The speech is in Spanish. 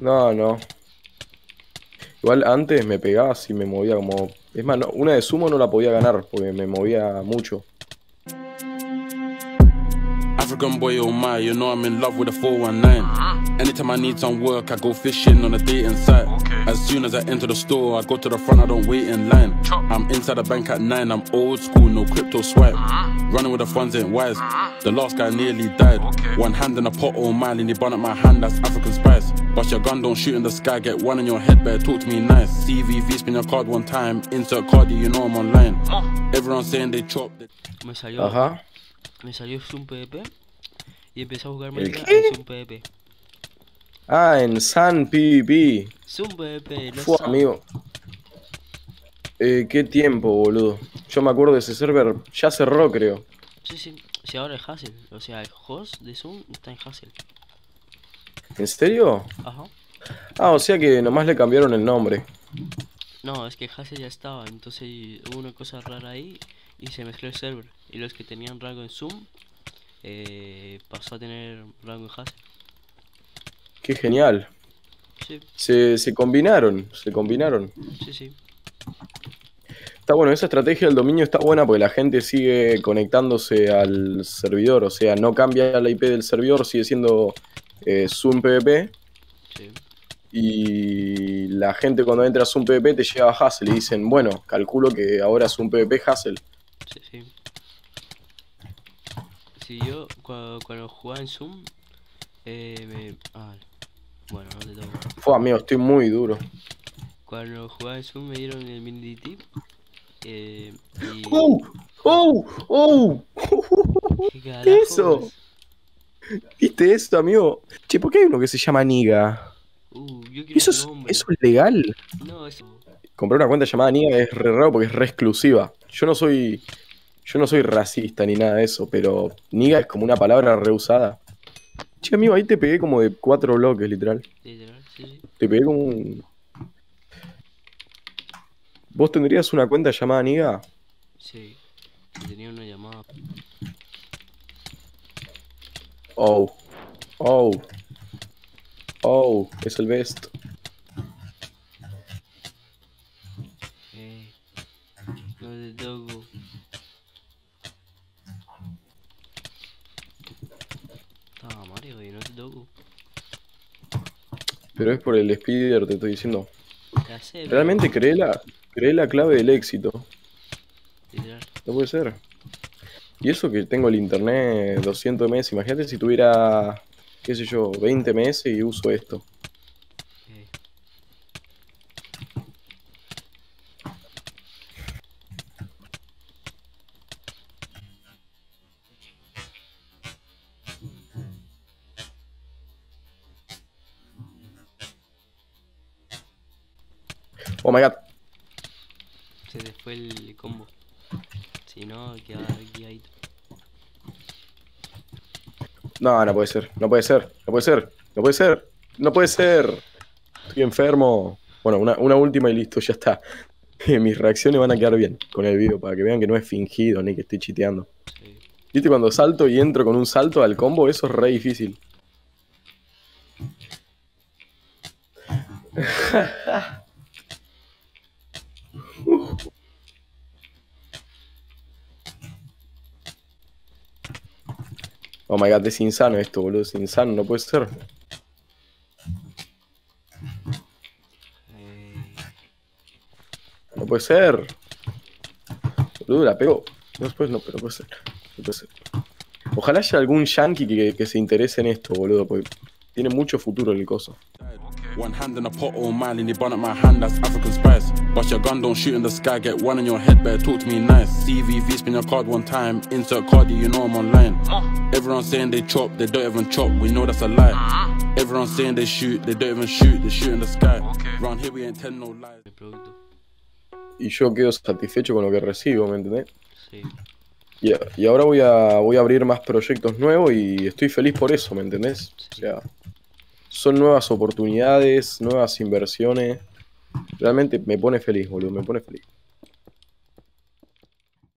No, no. Igual antes me pegaba y me movía como... Es más, una de sumo no la podía ganar porque me movía mucho. African boy, oh my, you know I'm in love with a 419. Anytime I need some work, I go fishing on a dating site. As soon as I enter the store, I go to the front, I don't wait in line. I'm inside the bank at 9, I'm old school, no crypto swipe. Running with the funds ain't wise. The last guy nearly died. One hand in a pot, oh my, and he bun up my hand, that's African spice. Bust your gun, don't shoot in the sky, get one in your head, better talk to me nice. CVV, spin your card one time, insert card, you know I'm online. Everyone saying they chop. They Me salió, Ajá. Me salió Zoom PvP y empecé a jugar ¿El Minecraft en Zoom PvP. Ah, en Sun PvP. Zoom PvP, no Fue, amigo. Eh, qué tiempo, boludo. Yo me acuerdo de ese server. Ya cerró, creo. Sí, sí. Sí, ahora es Hassel. O sea, el host de Zoom está en Hassel. ¿En serio? Ajá. Ah, o sea que nomás le cambiaron el nombre. No, es que Hassel ya estaba. Entonces hubo una cosa rara ahí y se mezcló el server. Y los que tenían rango en Zoom eh, pasó a tener rango en Hassel. Qué genial. Sí, Se, se combinaron, se combinaron. sí, sí. Está bueno, esa estrategia del dominio está buena porque la gente sigue conectándose al servidor. O sea, no cambia la IP del servidor, sigue siendo eh, Zoom PvP. sí. Y la gente cuando entra a Zoom PvP te lleva a Hassel y dicen, bueno, calculo que ahora Zoom PvP Hassel. Sí, sí. Si yo cua- cuando jugaba en Zoom, eh, me... Ah, bueno, no te toco. Fue amigo, estoy muy duro. Cuando jugaba en Zoom me dieron el mini tip. Eh, y... ¡Oh! ¡Oh! ¡Oh! ¿Qué ¿Qué eso? ¿Viste esto, amigo? Che, ¿por qué hay uno que se llama Niga? Uh, yo quiero ¿Eso es. ¿Eso es legal? No, es... Comprar una cuenta llamada Niga es re raro porque es re exclusiva. Yo no soy. Yo no soy racista ni nada de eso, pero Niga es como una palabra reusada. Che, amigo, ahí te pegué como de cuatro bloques, literal. Literal, sí, sí. Te pegué como un. ¿Vos tendrías una cuenta llamada Niga? Sí. Tenía una llamada. Oh. Oh. Oh, es el best. Pero es por el speeder, te estoy diciendo. Ya sé, pero- Realmente creé la, creé la clave del éxito. Literal. No puede ser. Y eso que tengo el internet 200 ms. Imagínate si tuviera, qué sé yo, 20 ms y uso esto. Oh my god. se te fue el combo. Si no, queda guiadito. No, no puede ser. No puede ser. No puede ser. No puede ser. No puede ser. Estoy enfermo. Bueno, una, una última y listo, ya está. Mis reacciones van a quedar bien con el video para que vean que no es fingido ni que estoy chiteando. Sí. ¿Viste cuando salto y entro con un salto al combo? Eso es re difícil. Oh my god, es insano esto, boludo. Es insano, no puede ser. No puede ser. Boludo, la pegó. No puede, no, pero puede ser. No puede ser. Ojalá haya algún yankee que, que se interese en esto, boludo, porque tiene mucho futuro el coso. One hand in a pot, oh man, and he bun up my hand, that's African spice. Bust your gun, don't shoot in the sky, get one in your head, better talk to me nice. CVV, spin your card one time, insert card, you know I'm online. Everyone saying they chop, they don't even chop, we know that's a lie. Everyone saying they shoot, they don't even shoot, they shoot in the sky. Round here we ain't telling no lies. Y yo quedo satisfecho con lo que recibo, ¿me entendés? Sí. Y, y ahora voy a, voy a abrir más proyectos nuevos y estoy feliz por eso, ¿me entendés? O sea, son nuevas oportunidades, nuevas inversiones. Realmente me pone feliz, boludo, me pone feliz.